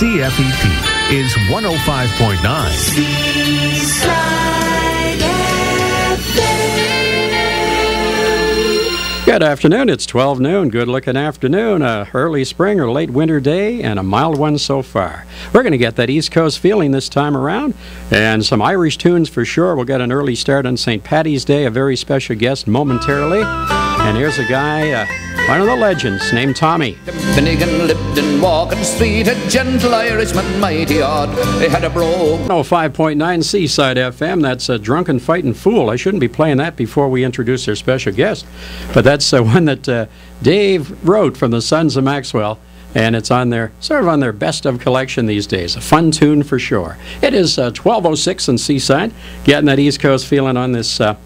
CFEP is 105.9. Good afternoon. It's 12 noon. Good looking afternoon. A early spring or late winter day and a mild one so far. We're going to get that East Coast feeling this time around and some Irish tunes for sure. We'll get an early start on St. Patty's Day, a very special guest momentarily. And here's a guy, uh, one of the legends, named Tommy. Finnegan lived in Walking Street, a gentle Irishman, mighty odd. They had a. Oh, 5.9 Seaside FM. That's a drunken fighting fool. I shouldn't be playing that before we introduce our special guest, but that's uh, one that uh, Dave wrote from the Sons of Maxwell. And it's on their sort of on their best of collection these days. A fun tune for sure. It is uh, 1206 in Seaside, getting that East Coast feeling on this uh,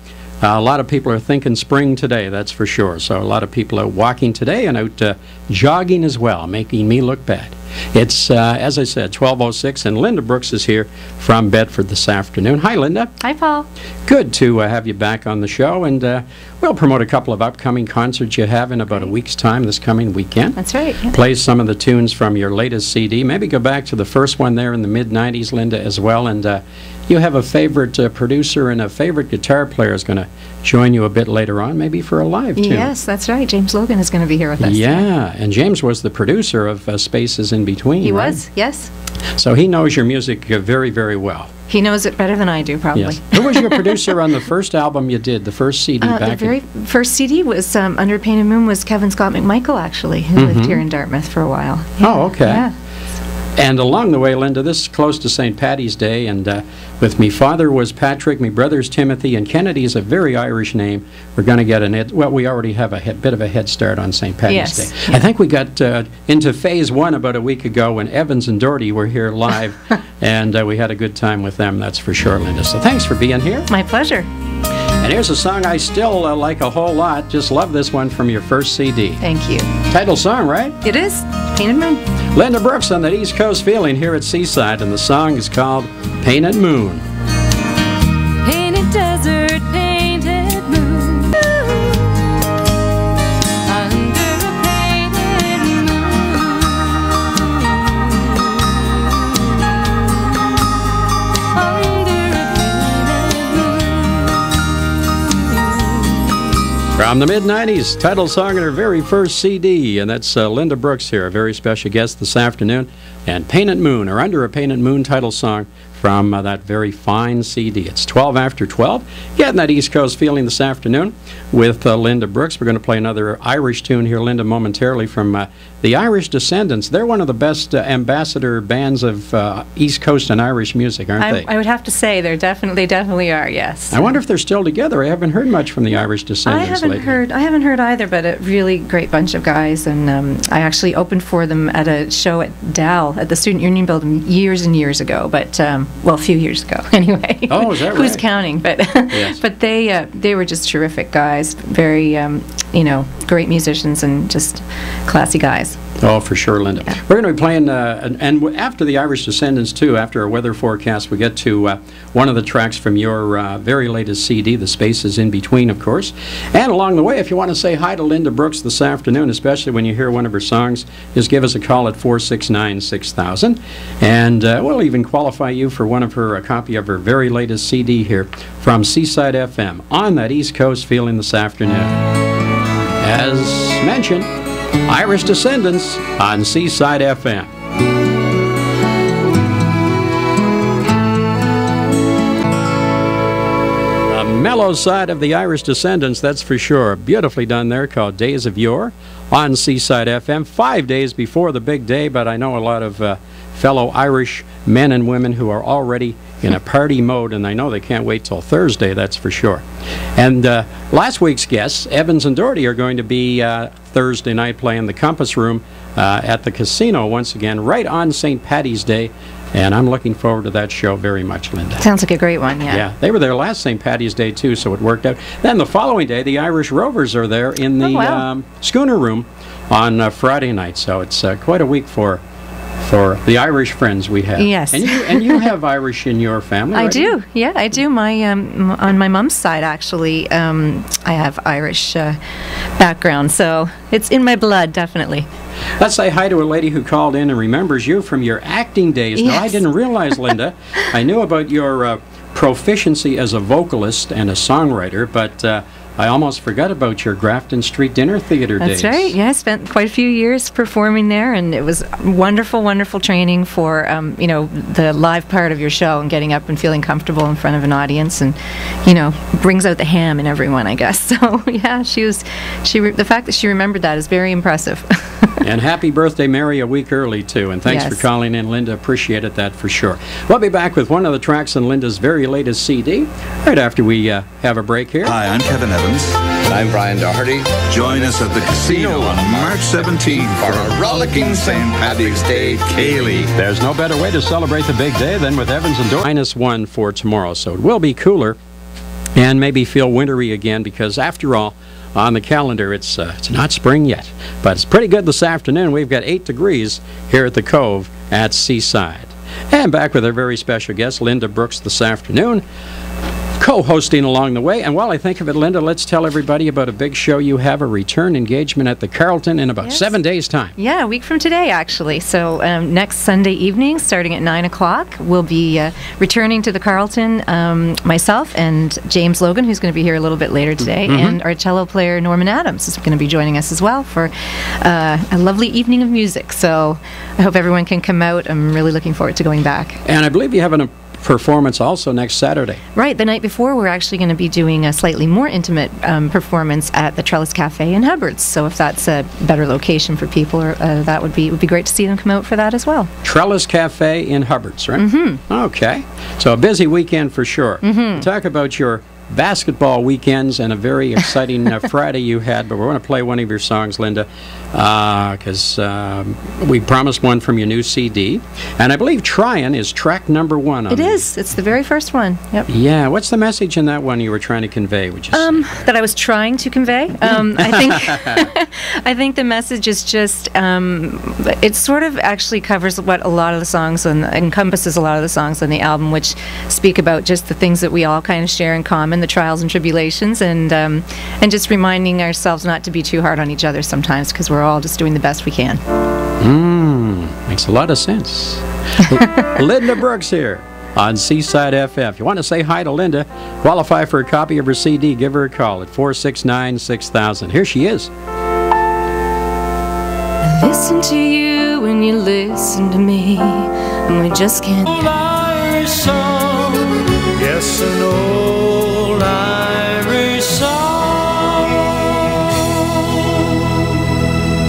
a lot of people are thinking spring today, that's for sure. So a lot of people are walking today and out uh, jogging as well, making me look bad. It's, uh, as I said, 1206, and Linda Brooks is here from Bedford this afternoon. Hi, Linda. Hi, Paul. Good to uh, have you back on the show, and uh, we'll promote a couple of upcoming concerts you have in about a week's time this coming weekend. That's right. yeah. Play some of the tunes from your latest CD. Maybe go back to the first one there in the mid 90s, Linda, as well. And uh, you have a favorite uh, producer and a favorite guitar player is going to join you a bit later on, maybe for a live tune. Yes, that's right. James Logan is going to be here with us. Yeah, and James was the producer of uh, Spaces in Between. He right? was, yes. So he knows your music uh, very, very well. He knows it better than I do, probably. Yes. Who was your producer on the first album you did, the first CD Uh, the very first CD was um, Under Painted Moon was Kevin Scott McMichael, actually, who lived here in Dartmouth for a while. Mm-hmm. Oh, okay. Yeah. And along the way, Linda, this is close to St. Patty's Day, and uh, with me father was Patrick, me brother's Timothy, and Kennedy is a very Irish name. We're going to get an ed- well, we already have a he- bit of a head start on St. Patty's Yes, Day. yeah. I think we got uh, into phase one about a week ago when Evans and Doherty were here live, and uh, we had a good time with them. That's for sure, Linda. So thanks for being here. My pleasure. And here's a song I still uh, like a whole lot. Just love this one from your first CD. Thank you. Title song, right? It is Painted Moon. Linda Brooks on that East Coast feeling here at Seaside, and the song is called Painted Moon. From the mid 90s, title song on her very first CD, and that's uh, Linda Brooks here, a very special guest this afternoon. And Painted Moon, or Under a Painted Moon title song from uh, that very fine CD. It's 12 after 12. Getting that East Coast feeling this afternoon with uh, Linda Brooks. We're going to play another Irish tune here, Linda, momentarily from uh, the Irish Descendants. They're one of the best uh, ambassador bands of uh, East Coast and Irish music, aren't I, they? I would have to say they're definitely definitely are. Yes. I wonder if they're still together. I haven't heard much from the Irish Descendants I haven't lately. heard. I haven't heard either, but a really great bunch of guys, and um, I actually opened for them at a show at Dal at the Student Union Building years and years ago. But um, well, a few years ago, anyway. Oh, is that right? Who's counting? But Yes. but they uh, they were just terrific guys. Very um, you know great musicians and just classy guys. Oh, for sure, Linda. We're going to be playing, uh, and, and after the Irish Descendants, too, after our weather forecast, we get to uh, one of the tracks from your uh, very latest CD, The Spaces in Between, of course. And along the way, if you want to say hi to Linda Brooks this afternoon, especially when you hear one of her songs, just give us a call at 469 6000. And uh, we'll even qualify you for one of her, a copy of her very latest CD here from Seaside FM on that East Coast feeling this afternoon. As mentioned, Irish Descendants on Seaside FM. The mellow side of the Irish Descendants, that's for sure. Beautifully done there, called Days of Yore on Seaside FM. Five days before the big day, but I know a lot of uh, fellow Irish men and women who are already in a party mode, and I know they can't wait till Thursday, that's for sure. And uh, last week's guests, Evans and Doherty, are going to be uh, Thursday night playing the Compass Room uh, at the casino once again, right on St. Patty's Day. And I'm looking forward to that show very much, Linda. Sounds like a great one. Yeah. Yeah, they were there last St. Patty's Day too, so it worked out. Then the following day, the Irish Rovers are there in the Oh, wow. um, Schooner Room on uh, Friday night. So it's uh, quite a week for for the Irish friends we have. Yes. and you and you have Irish in your family. I right? do. Yeah, I do. My um, on my mom's side, actually, um, I have Irish uh, background, so it's in my blood, definitely. Let's say hi to a lady who called in and remembers you from your acting days. Now, I didn't realize, Linda, I knew about your uh, proficiency as a vocalist and a songwriter, but uh, I almost forgot about your Grafton Street Dinner Theater days. That's right. Yeah, I spent quite a few years performing there, and it was wonderful, wonderful training for um, you know the live part of your show and getting up and feeling comfortable in front of an audience, and you know brings out the ham in everyone, I guess. So yeah, she was she re- the fact that she remembered that is very impressive. And happy birthday, Mary, a week early, too. And thanks for calling in, Linda. Appreciated that for sure. We'll be back with one of the tracks on Linda's very latest CD right after we uh, have a break here. Hi, I'm Kevin Evans. And I'm Brian Doherty. Join us at the casino on March 17th for a rollicking St. Patrick's Day ceilidh. There's no better way to celebrate the big day than with Evans and Doherty. Minus one for tomorrow, so it will be cooler and maybe feel wintry again because, after all, on the calendar, it's uh, it's not spring yet, but it's pretty good this afternoon. We've got eight degrees here at the Cove at Seaside. And back with our very special guest, Linda Brooks, this afternoon, co-hosting along the way. And while I think of it, Linda, let's tell everybody about a big show you have, a return engagement at the Carlton in about Yes. seven days' time. Yeah, a week from today, actually. So um, next Sunday evening, starting at 9 o'clock, we'll be uh, returning to the Carlton, um, myself and James Logan, who's going to be here a little bit later today, and our cello player Norman Adams is going to be joining us as well for uh, a lovely evening of music. So I hope everyone can come out. I'm really looking forward to going back. And I believe you have a performance also next Saturday. Right, the night before, we're actually going to be doing a slightly more intimate um, performance at the Trellis Cafe in Hubbard's. So if that's a better location for people, or, uh, that would be would be great to see them come out for that as well. Trellis Cafe in Hubbard's, right? Mm-hmm. Okay. So a busy weekend for sure. Mm-hmm. Talk about your basketball weekends and a very exciting uh, Friday you had, but we're going to play one of your songs, Linda, because um, we promised one from your new CD. And I believe Tryin' is track number one on It the- It's the very first one. Yep. Yeah. What's the message in that one you were trying to convey? Would you say? Um, that I was trying to convey. Um, I think I think the message is just um, it sort of actually covers what a lot of the songs and encompasses a lot of the songs on the album, which speak about just the things that we all kind of share in common, the trials and tribulations, and um, and just reminding ourselves not to be too hard on each other sometimes because we're all just doing the best we can. Mmm, makes a lot of sense. Linda Brooks here on Seaside FM. If you want to say hi to Linda, qualify for a copy of her CD, give her a call at 469 6000. Here she is. Listen to you and you listen to me, and we just can't. Irish song. Yes, an old Irish song.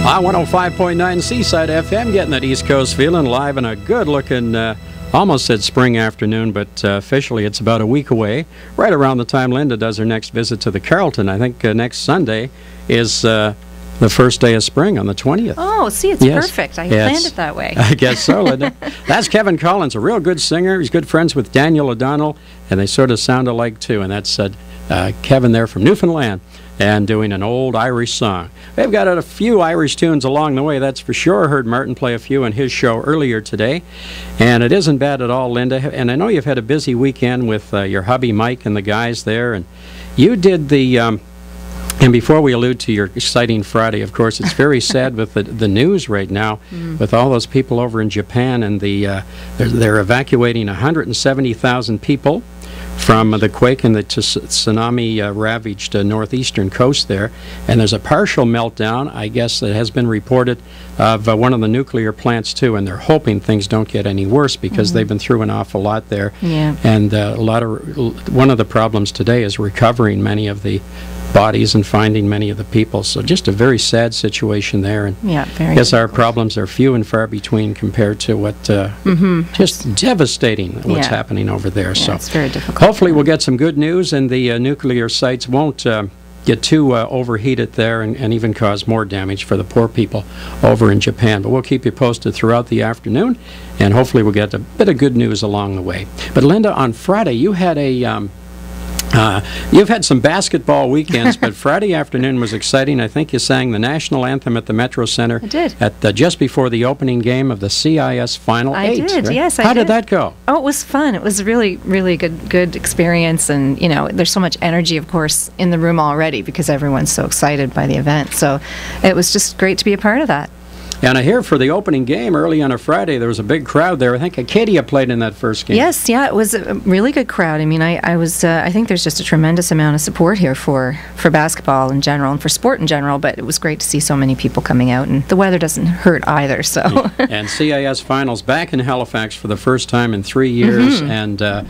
On 105.9 Seaside FM, getting that East Coast feeling live and a good looking, uh, almost said spring afternoon, but uh, officially it's about a week away, right around the time Linda does her next visit to the Carlton. I think uh, next Sunday is uh, the first day of spring on the 20th. Oh, see, it's Yes. perfect. I Yes. planned it that way. I guess so, Linda. That's Kevin Collins, a real good singer. He's good friends with Daniel O'Donnell, and they sort of sound alike too. And that's uh, uh, Kevin there from Newfoundland and doing an old Irish song. They've got a few Irish tunes along the way, that's for sure. I heard Martin play a few in his show earlier today. And it isn't bad at all, Linda. And I know you've had a busy weekend with uh, your hubby Mike and the guys there. And you did the. Um, and before we allude to your exciting Friday, of course, it's very sad with the, the news right now, with all those people over in Japan, and the uh, they're, they're evacuating 170,000 people from the quake and the ts- tsunami uh, ravaged uh, northeastern coast there. And there's a partial meltdown, I guess, that has been reported of uh, one of the nuclear plants too. And they're hoping things don't get any worse because they've been through an awful lot there. Yeah. And uh, a lot of one of the problems today is recovering many of the bodies and finding many of the people. So just a very sad situation there. And Yeah, very I guess our problems are few and far between compared to what uh, just devastating what's. Yeah. happening over there. so it's very difficult. Hopefully, we'll get some good news, and the uh, nuclear sites won't. Uh, Get too uh, overheated there and, and even cause more damage for the poor people over in Japan. But we'll keep you posted throughout the afternoon, and hopefully, we'll get a bit of good news along the way. But Linda, on Friday, you had a um, uh, you've had some basketball weekends, but Friday afternoon was exciting. I think you sang the national anthem at the Metro Center. I did. At the, just before the opening game of the CIS Final I Eight. did, right? yes, I How did did. that go? Oh, it was fun. It was really, really good, good experience, and you know, there's so much energy, of course, in the room already because everyone's so excited by the event. So, it was just great to be a part of that. And I hear for the opening game early on a Friday, there was a big crowd there. I think Acadia played in that first game. Yes, yeah, it was a really good crowd. I mean, I, I was, uh, I think there's just a tremendous amount of support here for, for basketball in general and for sport in general, but it was great to see so many people coming out, and the weather doesn't hurt either, so. and CIS finals back in Halifax for the first time in three years, Mm-hmm. and uh,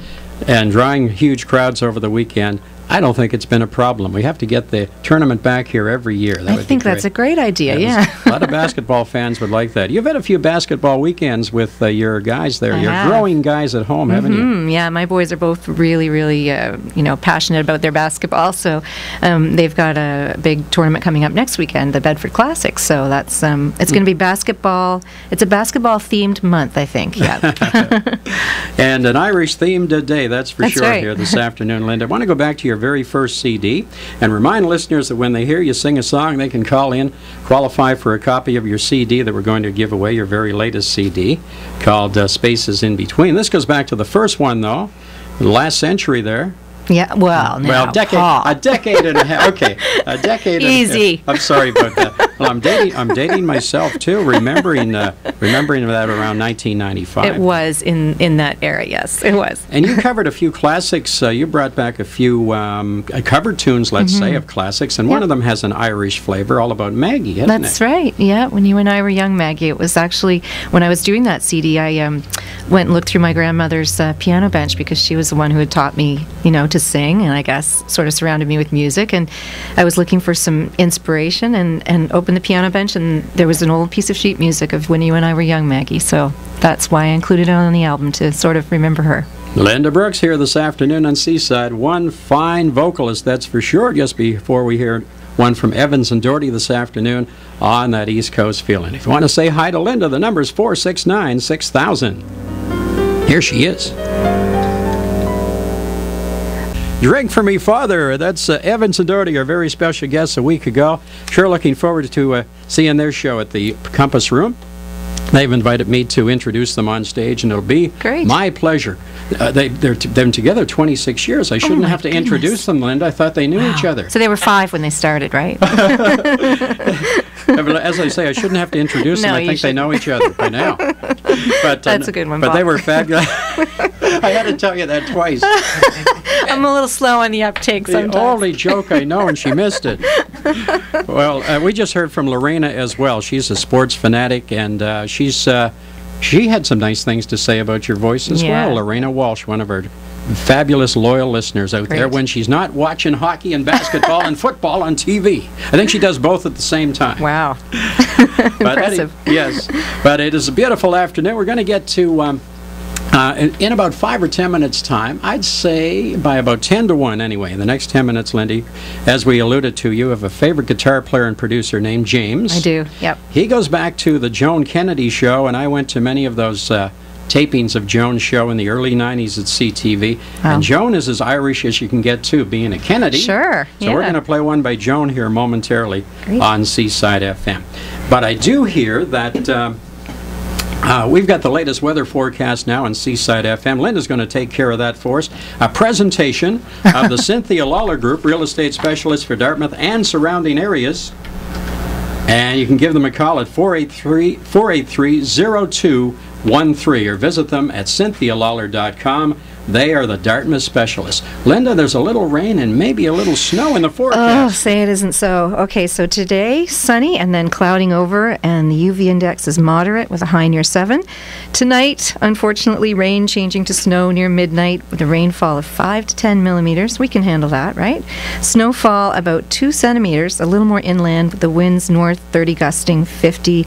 and drawing huge crowds over the weekend. I don't think it's been a problem. We have to get the tournament back here every year. That I would be think that's a great. idea, Yeah, A lot of basketball fans would like that. You've had a few basketball weekends with uh, your guys there. I Your have. growing guys at home, haven't you? Mm, yeah, my boys are both really, really, uh, you know, passionate about their basketball. So um, they've got a big tournament coming up next weekend, the Bedford Classic. So that's um, it's going to be basketball. It's a basketball themed month, I think. Yeah. And an Irish themed uh, day, that's for That's sure, right. here this afternoon, Linda. I want to go back to your very first CD and remind listeners that when they hear you sing a song, they can call in, qualify for a copy of your CD that we're going to give away, your very latest CD called uh, Spaces in Between. This goes back to the first one, though, the last century there. Yeah. Well, now, well, decade, Paul. a decade and a half. Okay, a decade. And a Easy. half. I'm sorry about that. Well, I'm dating. I'm dating myself too. Remembering, uh, remembering that around 1995. It was in in that era. Yes, it was. And you covered a few classics. Uh, you brought back a few um, uh, covered tunes, let's say, of classics, and one Mm-hmm. Of them has an Irish flavor, all about Maggie, isn't it? That's it? right. Yeah, when you and I were young, Maggie, it was actually when I was doing that CD, I um, went and looked through my grandmother's uh, piano bench because she was the one who had taught me, you know, to sing, and I guess sort of surrounded me with music. And I was looking for some inspiration, and and opened the piano bench, and there was an old piece of sheet music of when you and I were young, Maggie. So that's why I included it on the album to sort of remember her. Linda Brooks here this afternoon on Seaside. One fine vocalist, that's for sure, just before we hear one from Evans and Doherty this afternoon on that East Coast feeling. If you want to say hi to Linda, the number is 469 6000. Here she is. Drink for me, Father. That's uh, Evans and Doherty, our very special guests a week ago. Sure looking forward to uh, seeing their show at the Compass Room. They've invited me to introduce them on stage, and it'll be Great. my pleasure. Uh, they, they're t- them together 26 years. I shouldn't Oh have to introduce them, Linda. I thought they knew each other. So they were five when they started, right? As I say, I shouldn't have to introduce them. No, I you think they know each other by now. But, uh, That's a good one, But they Bob. were fabulous. I had to tell you that twice. I'm a little slow on the uptake The sometimes. only joke I know, and she missed it. Well, uh, we just heard from Lorena as well. She's a sports fanatic, and uh, she's uh, she had some nice things to say about your voice as Yeah. well. Lorena Walsh, one of our fabulous loyal listeners out there, when she's not watching hockey and basketball and football on TV. I think she does both at the same time. Wow. But any- Impressive. yes, but it is a beautiful afternoon. We're going to get to. Um, uh, in, about five or ten minutes' time, I'd say by about ten to one anyway, in the next ten minutes, Lindy, as we alluded to, you have a favorite guitar player and producer named James. I do. Yep. He goes back to the Joan Kennedy show, and I went to many of those uh, tapings of Joan's show in the early 90s at CTV. Wow. And Joan is as Irish as you can get, too, being a Kennedy. Sure, So we're going to play one by Joan here momentarily Great. on Seaside FM. But I do hear that. Um, uh, we've got the latest weather forecast now on Seaside FM. Linda's going to take care of that for us. A presentation of the Cynthia Lawler Group, real estate specialist for Dartmouth and surrounding areas. And you can give them a call at 483 483 or visit them at cynthialawler.com. They are the Dartmouth specialists. Linda, there's a little rain and maybe a little snow in the forecast. Oh, say it isn't so. Okay, so today, sunny and then clouding over, and the UV index is moderate with a high near 7. Tonight, unfortunately, rain changing to snow near midnight with a rainfall of 5 to 10 millimeters. We can handle that, right? Snowfall about 2 centimeters, a little more inland with the winds north 30 gusting 50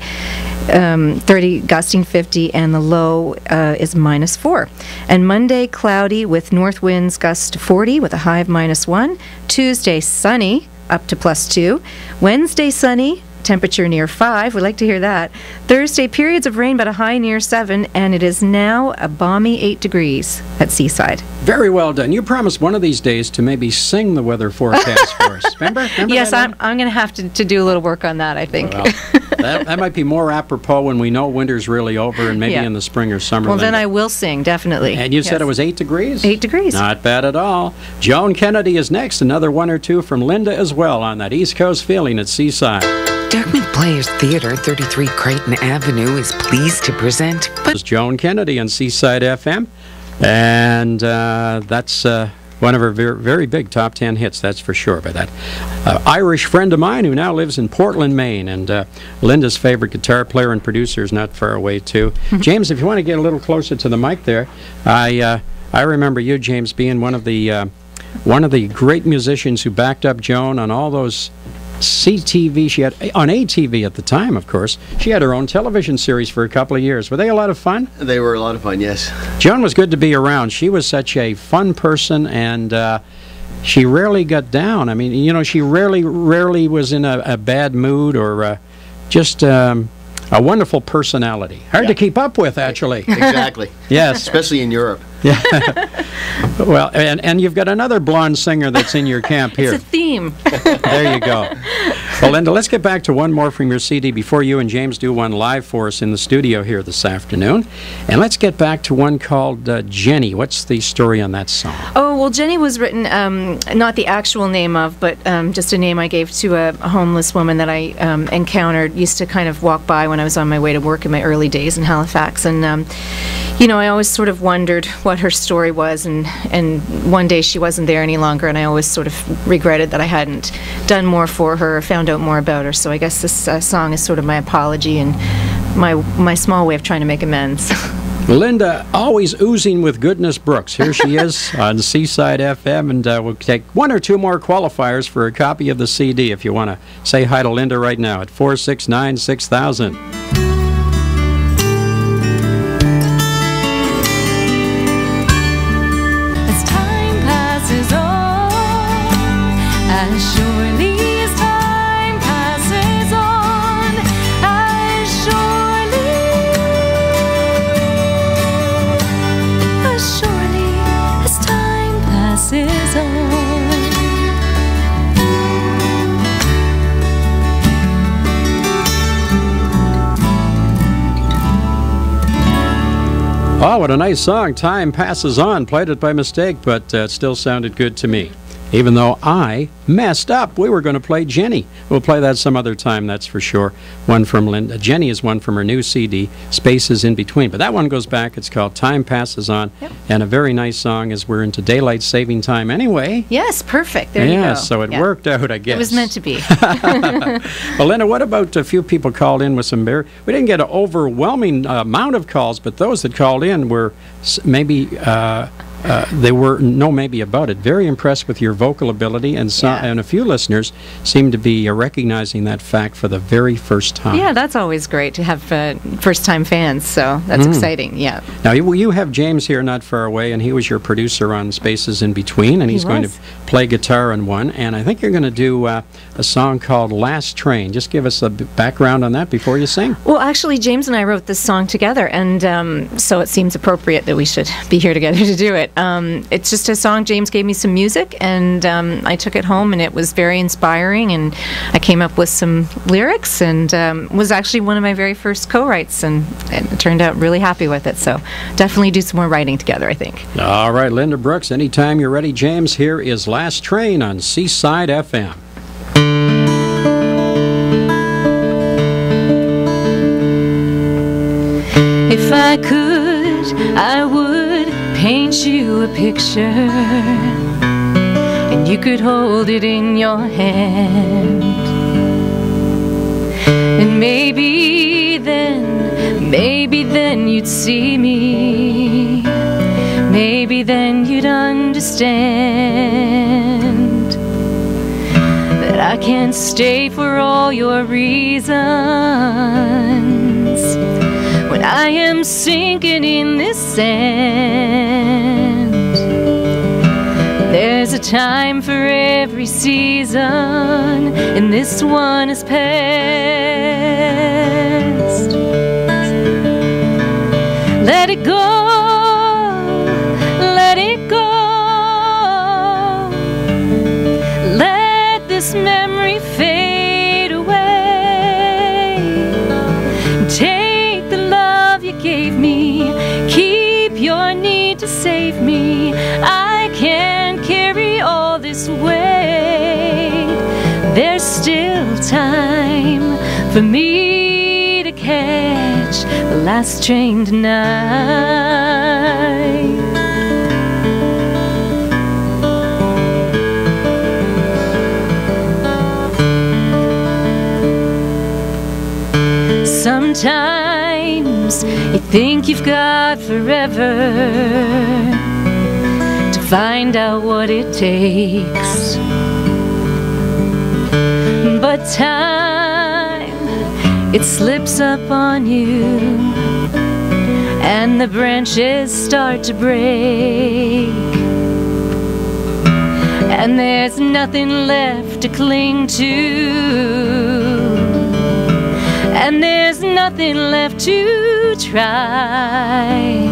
um, 30 gusting 50 and the low uh, is minus 4 and monday cloudy with north winds gust to 40 with a high of minus 1 tuesday sunny up to plus 2 wednesday sunny temperature near 5 we like to hear that. Thursday periods of rain but a high near 7 and it is now a balmy 8 degrees at seaside. Very well done. You promised one of these days to maybe sing the weather forecast for us. Remember? Remember yes i'm, I'm going to have to to do a little work on that i think. Well, that, that might be more apropos when we know winter's really over and maybe Yeah. in the spring or summer. well then Linda. i will sing definitely And you said it was 8 degrees? 8 degrees Not bad at all. Joan Kennedy is next. Another one or two from Linda as well on that East Coast feeling at Seaside. Dartmouth Players Theatre, 33 Crichton Avenue, is pleased to present. But is Joan Kennedy on Seaside FM, and uh, that's uh, one of her very, very big top 10 hits, that's for sure. by that uh, Irish friend of mine who now lives in Portland, Maine, and uh, Linda's favorite guitar player and producer is not far away, too. James, if you want to get a little closer to the mic there, I, uh, I remember you, James, being one of the. Uh, one of the great musicians who backed up Joan on all those CTV. She had on ATV at the time, of course. She had her own television series for a couple of years. Were they a lot of fun? They were a lot of fun. Yes. Joan was good to be around. She was such a fun person, and uh, she rarely got down. I mean, you know, she rarely, rarely was in a, a bad mood or uh, just. Um, a wonderful personality. Hard to keep up with, actually. Exactly. yes. Especially in Europe. Yeah. well, and, and you've got another blonde singer that's in your camp here. It's a theme. there you go. Well, Linda, let's get back to one more from your CD before you and James do one live for us in the studio here this afternoon. And let's get back to one called uh, Jenny. What's the story on that song? Oh, well, Jenny was written, um, not the actual name of, but um, just a name I gave to a, homeless woman that I um, encountered, used to kind of walk by when I was on my way to work in my early days in Halifax. And, um, you know, I always sort of wondered what her story was, and, and one day she wasn't there any longer, and I always sort of regretted that I hadn't done more for her, found out more about her. So I guess this uh, song is sort of my apology and my, my small way of trying to make amends. Linda, always oozing with goodness Brooks. Here she is on Seaside FM, and uh, we'll take one or two more qualifiers for a copy of the CD if you want to say hi to Linda right now at 469 6000. Oh, what a nice song. Time passes on. Played it by mistake, but uh, still sounded good to me. Even though I messed up. We were going to play Jenny. We'll play that some other time, that's for sure. One from Linda. Jenny is one from her new CD, Spaces in Between. But that one goes back. It's called Time Passes On. Yep. And a very nice song as we're into daylight saving time anyway. yes, perfect. There yeah, you go. so it Yeah. worked out, I guess. It was meant to be. Well, Linda, what about a few people called in with some very, we didn't get an overwhelming uh, amount of calls, but those that called in were s- maybe, uh, uh, they were, no maybe about it, very impressed with your vocal ability, and, so, Yeah. and a few listeners seem to be uh, recognizing that fact for the very first time. yeah, that's always great to have uh, first time fans, so that's Mm. exciting. Yeah. Now, you, you have James here not far away, and he was your producer on Spaces in Between, and He he's going to play guitar on one. And I think you're going to do uh, a song called Last Train. Just give us a b- background on that before you sing. Well, actually, James and I wrote this song together, and um, so it seems appropriate that we should be here together to do it. Um, it's just a song. James gave me some music, and um, I took it home, and it was very inspiring. And I came up with some lyrics, and um, was actually one of my very first co-writes, and, and it turned out really happy with it. So definitely do some more writing together. I think. All right, Linda Brooks, anytime you're ready, James, here is Last Train on Seaside FM. If I could, I would paint you a picture, and you could hold it in your hand. And maybe then, maybe then you'd see me. Maybe then you'd understand that I can't stay for all your reasons when I am sinking in this sand. There's a time for every season, and this one is past. Forever to find out what it takes. But time, it slips up on you, and the branches start to break. And there's nothing left to cling to and there's nothing left to try.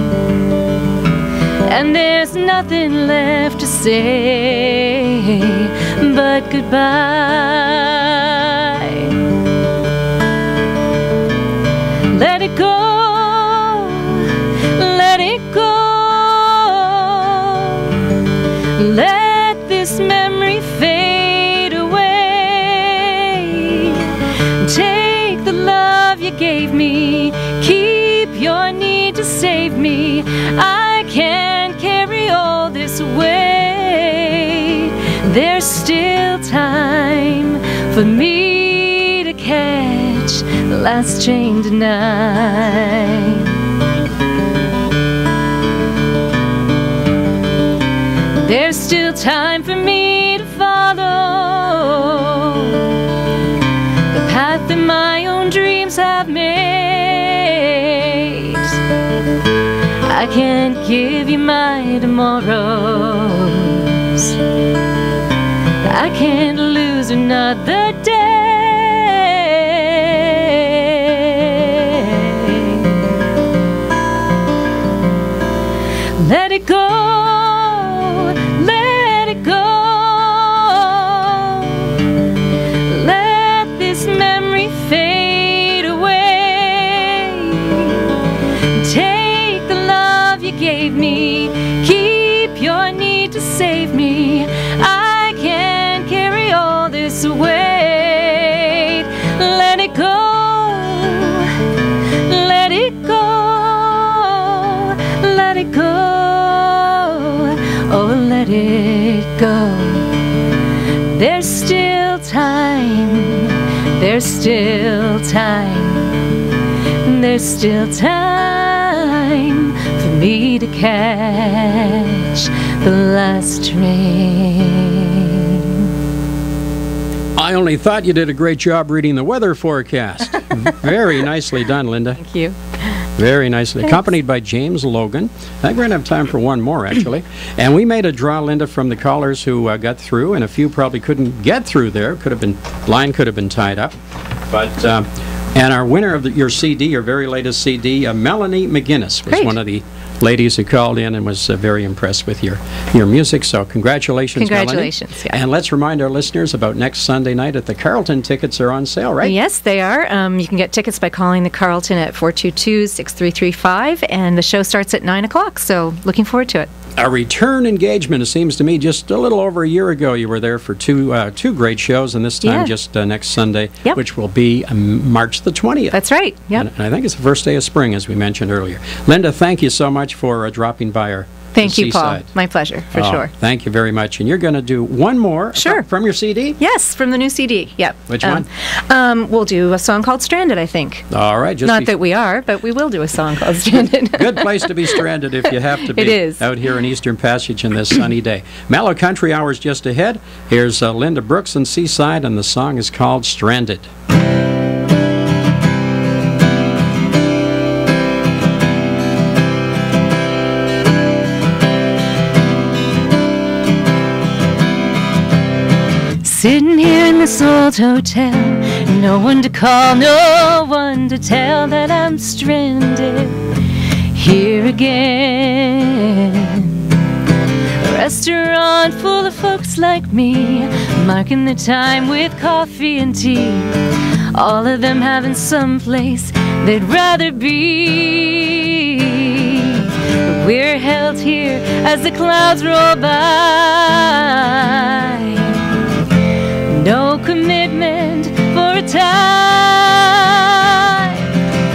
And there's nothing left to say but goodbye. Let it go, let it go. Let this memory to save me. I can't carry all this weight. There's still time for me to catch the last train tonight. Can't give you my tomorrows. I can't lose another day. Time. There's still time for me to catch the last train. I only thought you did a great job reading the weather forecast. Very nicely done, Linda. Thank you. Very nicely. Accompanied by James Logan. I think we're going to have time for one more, actually. and we made a draw, Linda, from the callers who uh, got through, and a few probably couldn't get through there. Could have been, line could have been tied up. But, um, and our winner of the, your CD, your very latest CD, uh, Melanie McGinnis, was Great. one of the ladies who called in and was uh, very impressed with your, your music. So congratulations, Melanie. Congratulations, yeah. And let's remind our listeners about next Sunday night at the Carlton. Tickets are on sale, right? Yes, they are. Um, you can get tickets by calling the Carlton at 422-6335, and the show starts at 9 o'clock, so looking forward to it. A return engagement. It seems to me just a little over a year ago you were there for two uh, two great shows, and this time Yeah. just uh, next Sunday, Yep. which will be um, March the 20th. That's right, Yeah, And, and I think it's the first day of spring, as we mentioned earlier. Linda, thank you so much for uh, dropping by our Thank you, Paul. My pleasure, for Oh, sure. Thank you very much. And you're going to do one more Sure. from your CD? Yes, from the new CD, yep. Which Um, Um, we'll do a song called Stranded, I think. All right. Just Not that we are, but we will do a song called Stranded. Good place to be stranded if you have to be It is. out here in Eastern Passage in this sunny day. Mallow Country Hours just ahead. Here's uh, Linda Brooks and Seaside, and the song is called Stranded. Sitting here in this old hotel, no one to call, no one to tell that I'm stranded here again. A restaurant full of folks like me, marking the time with coffee and tea. All of them having some place they'd rather be. But we're held here as the clouds roll by no commitment for a time.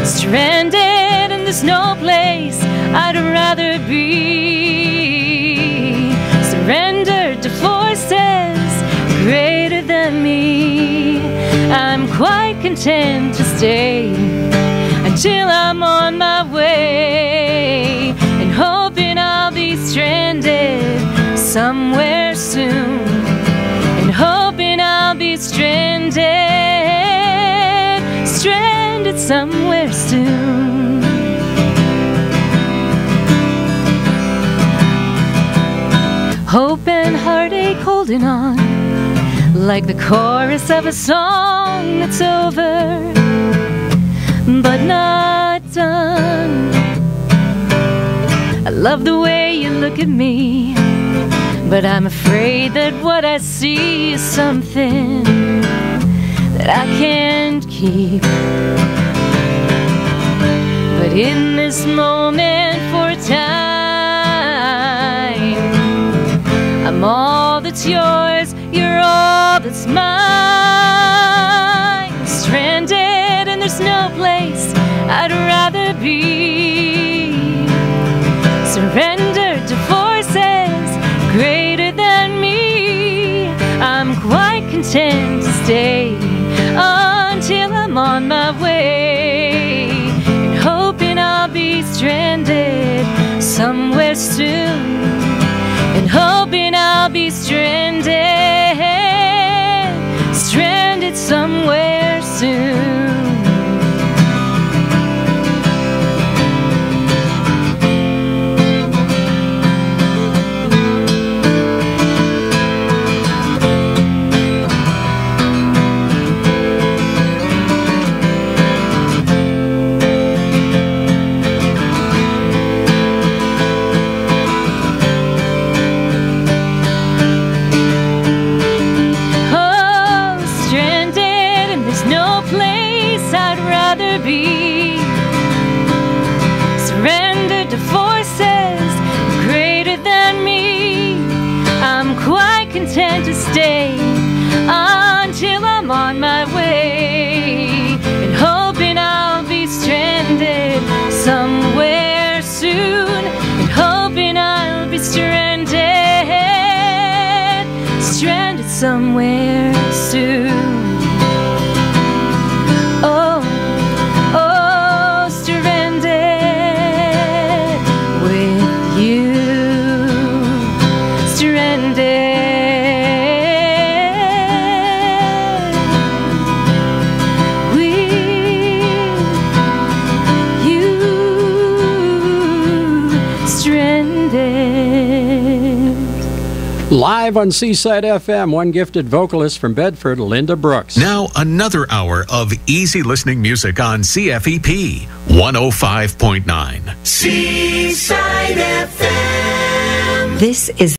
Stranded and there's no place I'd rather be. Surrendered to forces greater than me. I'm quite content to stay until I'm on my way and hoping I'll be stranded somewhere. Stranded stranded somewhere soon hope and heartache holding on like the chorus of a song that's over but not done. I love the way you look at me, but I'm afraid that what I see is something that I can't keep. But in this moment for time, I'm all that's yours, you're all that's mine. Stranded, and there's no place I'd rather be. Surrendered quite to stay until I'm on my way. And hoping I'll be stranded somewhere soon. And hoping I'll be stranded Live on Seaside FM, one gifted vocalist from Bedford, Linda Brooks. Now, another hour of easy listening music on CFEP 105.9. Seaside FM. This is